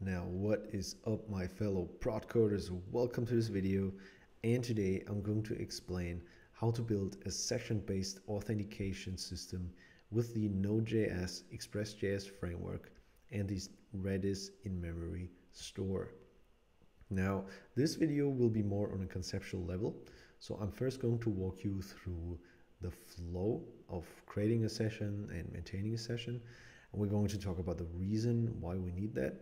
Now, what is up my fellow prod coders? Welcome to this video. And today I'm going to explain how to build a session-based authentication system with the Node.js Express.js framework and this Redis in-memory store. Now, this video will be more on a conceptual level. So I'm first going to walk you through the flow of creating a session and maintaining a session. And we're going to talk about the reason why we need that.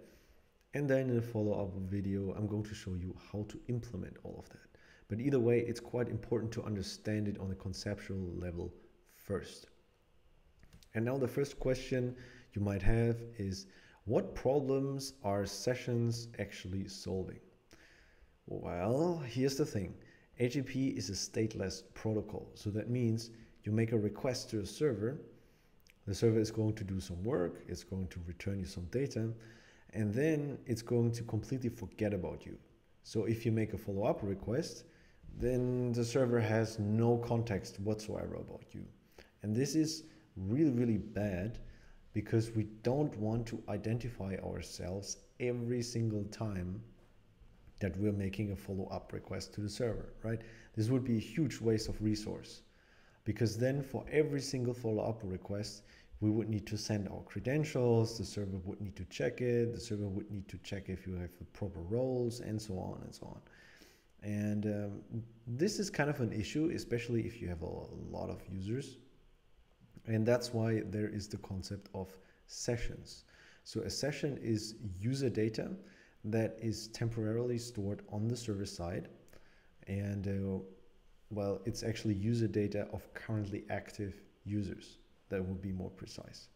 And then in a follow-up video, I'm going to show you how to implement all of that. But either way, it's quite important to understand it on a conceptual level first. And now the first question you might have is, what problems are sessions actually solving? Well, here's the thing. HTTP is a stateless protocol. So that means you make a request to a server. The server is going to do some work. It's going to return you some data. And then it's going to completely forget about you. So if you make a follow-up request, then the server has no context whatsoever about you. And this is really, really bad because we don't want to identify ourselves every single time that we're making a follow-up request to the server, right? This would be a huge waste of resource because then for every single follow-up request, we would need to send our credentials, the server would need to check it, the server would need to check if you have the proper roles and so on and so on. And um, this is kind of an issue, especially if you have a lot of users. And that's why there is the concept of sessions. So a session is user data that is temporarily stored on the server side. And uh, well, it's actually user data of currently active users. That would be more precise.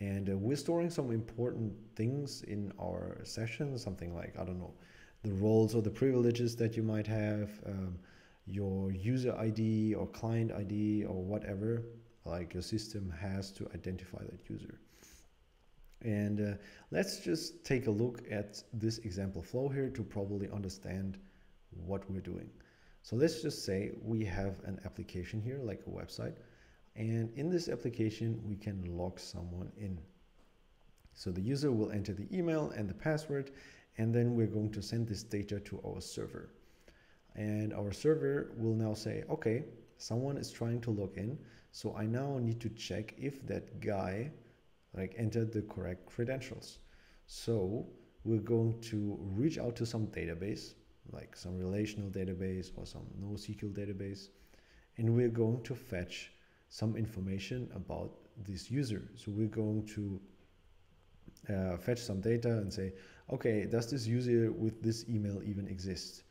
And uh, we're storing some important things in our session, something like, I don't know, the roles or the privileges that you might have, um, your user ID or client ID or whatever, like your system has to identify that user. And uh, let's just take a look at this example flow here to probably understand what we're doing. So let's just say we have an application here, like a website. And in this application, we can log someone in. So the user will enter the email and the password, and then we're going to send this data to our server. And our server will now say, okay, someone is trying to log in. So I now need to check if that guy like entered the correct credentials. So we're going to reach out to some database, like some relational database or some NoSQL database, and we're going to fetch some information about this user. So we're going to uh, fetch some data and say, okay, does this user with this email even exist?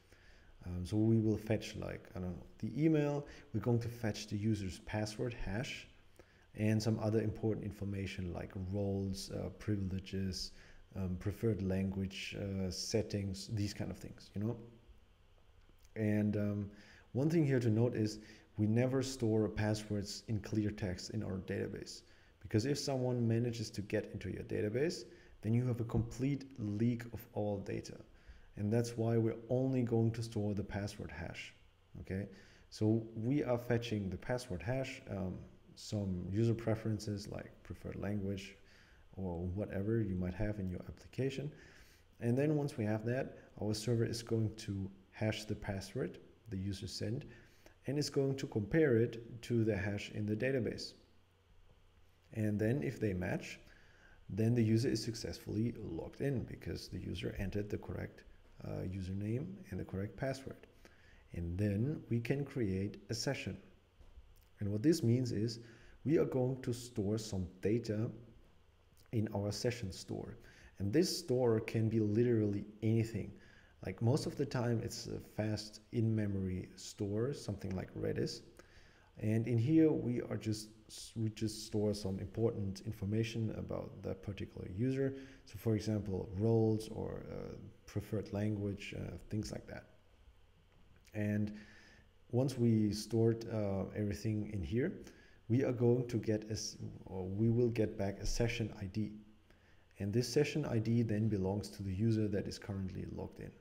Um, so we will fetch like, I don't know, the email, we're going to fetch the user's password hash and some other important information like roles, uh, privileges, um, preferred language uh, settings, these kind of things, you know. And um, one thing here to note is we never store passwords in clear text in our database because if someone manages to get into your database, then you have a complete leak of all data. And that's why we're only going to store the password hash. Okay, so we are fetching the password hash. Um, some user preferences like preferred language or whatever you might have in your application. And then once we have that, our server is going to hash the password the user sent and is going to compare it to the hash in the database. And then if they match, then the user is successfully logged in because the user entered the correct uh, username and the correct password. And then we can create a session. And what this means is we are going to store some data in our session store. And this store can be literally anything. Like most of the time, it's a fast in-memory store, something like Redis. And in here, we are just we just store some important information about that particular user. So, for example, roles or uh, preferred language, uh, things like that. And once we stored uh, everything in here, we are going to get a, we will get back a session ID. And this session ID then belongs to the user that is currently logged in.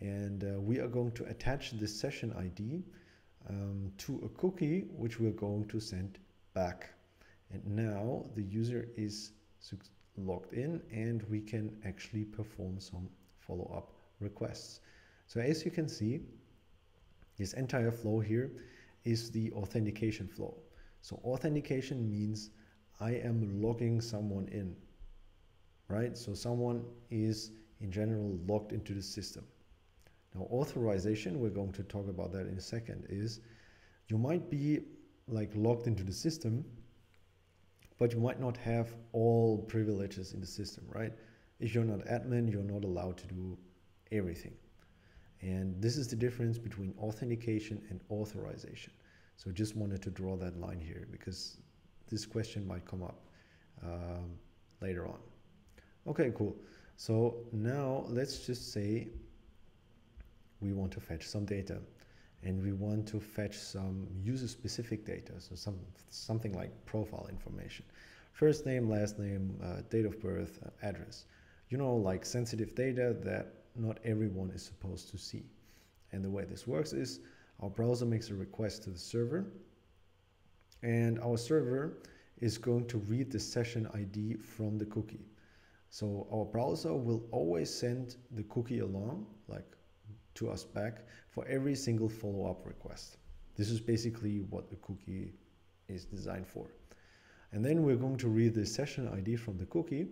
And uh, we are going to attach this session ID um, to a cookie, which we're going to send back. And now the user is logged in and we can actually perform some follow-up requests. So as you can see, this entire flow here is the authentication flow. So authentication means I am logging someone in, right? So someone is in general logged into the system. Now authorization, we're going to talk about that in a second, is you might be like logged into the system, but you might not have all privileges in the system, right? If you're not admin, you're not allowed to do everything. And this is the difference between authentication and authorization. So just wanted to draw that line here because this question might come up um, later on. Okay, cool. So now let's just say we want to fetch some data and we want to fetch some user specific data. So some, something like profile information. First name, last name, uh, date of birth, uh, address. You know, like sensitive data that not everyone is supposed to see. And the way this works is our browser makes a request to the server and our server is going to read the session ID from the cookie. So our browser will always send the cookie along, like to us back for every single follow-up request. This is basically what the cookie is designed for. And then we're going to read the session ID from the cookie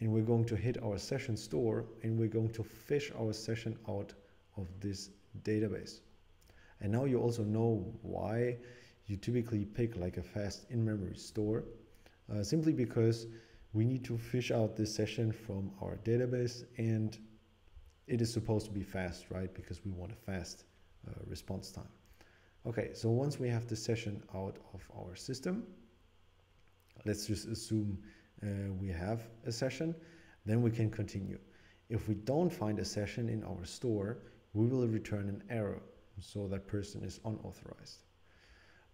and we're going to hit our session store and we're going to fish our session out of this database. And now you also know why you typically pick like a fast in-memory store, uh, simply because we need to fish out this session from our database and it is supposed to be fast, right? Because we want a fast uh, response time. Okay, so once we have the session out of our system, let's just assume uh, we have a session, then we can continue. If we don't find a session in our store, we will return an error, so that person is unauthorized.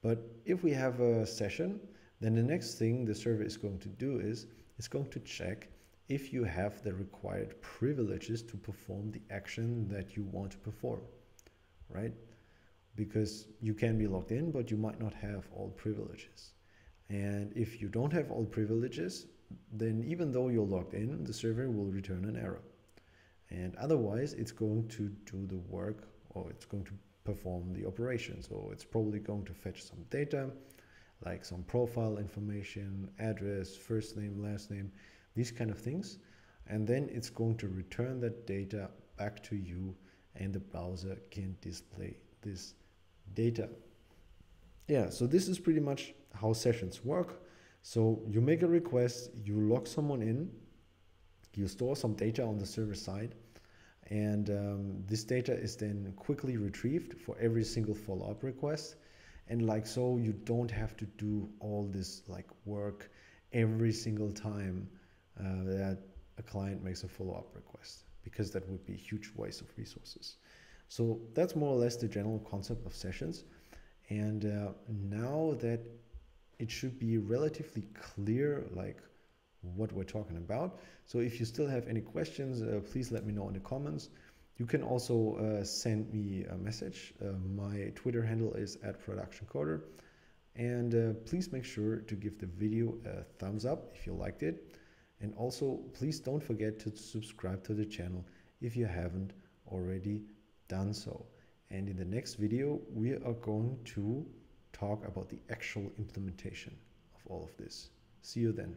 But if we have a session, then the next thing the server is going to do is it's going to check if you have the required privileges to perform the action that you want to perform, right? Because you can be logged in, but you might not have all privileges. And if you don't have all privileges, then even though you're logged in, the server will return an error. And otherwise, it's going to do the work or it's going to perform the operation. So it's probably going to fetch some data, like some profile information, address, first name, last name, these kind of things. And then it's going to return that data back to you and the browser can display this data. Yeah, so this is pretty much how sessions work. So you make a request, you log someone in, you store some data on the server side, and um, this data is then quickly retrieved for every single follow-up request. And like so, you don't have to do all this like work every single time uh, that a client makes a follow-up request because that would be a huge waste of resources. So that's more or less the general concept of sessions. And uh, now that it should be relatively clear, like what we're talking about. So if you still have any questions, uh, please let me know in the comments. You can also uh, send me a message. Uh, my Twitter handle is at productioncoder. And uh, please make sure to give the video a thumbs up if you liked it. And also, please don't forget to subscribe to the channel if you haven't already done so. And in the next video, we are going to talk about the actual implementation of all of this. See you then.